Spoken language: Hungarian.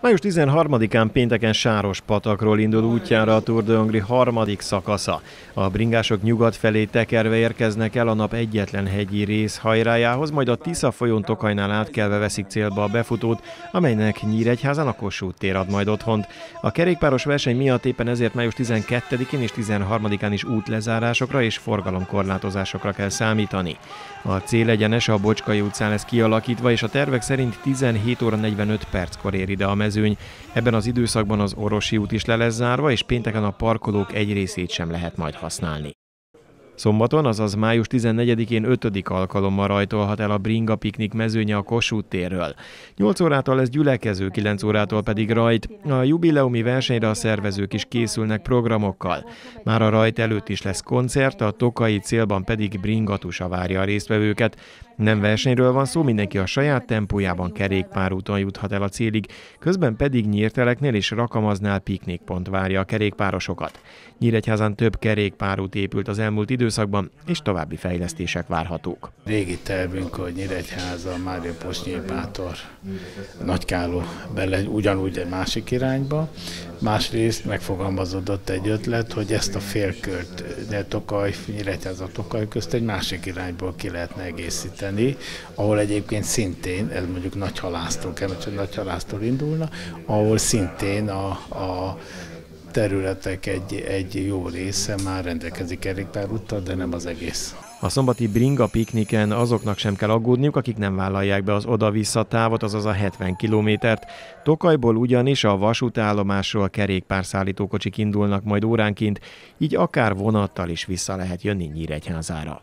Május 13-án pénteken Sáros patakról indul útjára a Tour de Hongrie harmadik szakasza. A bringások nyugat felé tekerve érkeznek el a nap egyetlen hegyi rész hajrájához, majd a Tisza folyón Tokajnál átkelve veszik célba a befutót, amelynek Nyíregyházan a Kossuth tér ad majd otthont. A kerékpáros verseny miatt éppen ezért május 12-én és 13-án is útlezárásokra és forgalomkorlátozásokra kell számítani. A cél egyenes a Bocskai utcán lesz kialakítva, és a tervek szerint 17 óra 45 perckor ér ide a mezőny. Ebben az időszakban az Orosi út is le lesz zárva, és pénteken a parkolók egy részét sem lehet majd használni. Szombaton, azaz május 14-én ötödik alkalommal rajtolhat el a Bringa Piknik mezőnye a Kossuth térről. 8 órától lesz gyülekező, 9 órától pedig rajt. A jubileumi versenyre a szervezők is készülnek programokkal. Már a rajt előtt is lesz koncert, a Tokai célban pedig bringatusa várja a résztvevőket. Nem versenyről van szó, mindenki a saját tempójában kerékpárúton juthat el a célig, közben pedig nyírteleknél és rakamaznál piknikpont várja a kerékpárosokat. Nyíregyházán több kerékpárút épült az elmúlt időszakban, és további fejlesztések várhatók. Régi tervünk, hogy Nyíregyháza, Mária Posnyépátor, Nagykáló bele ugyanúgy egy másik irányba. Másrészt megfogalmazódott egy ötlet, hogy ezt a félkört, de Tokaj, Nyíregyháza, Tokaj közt egy másik irányból ki lehetne egészíteni, ahol egyébként szintén, ez mondjuk nagy halásztól, Kemecső nagy halásztól indulna, ahol szintén a, a területek egy, egy jó része már rendelkezik kerékpárúttal, de nem az egész. A szombati bringa pikniken azoknak sem kell aggódniuk, akik nem vállalják be az oda-vissza távot, azaz a 70 kilométert. Tokajból ugyanis a vasútállomásról kerékpárszállítókocsik indulnak majd óránként, így akár vonattal is vissza lehet jönni Nyíregyházára.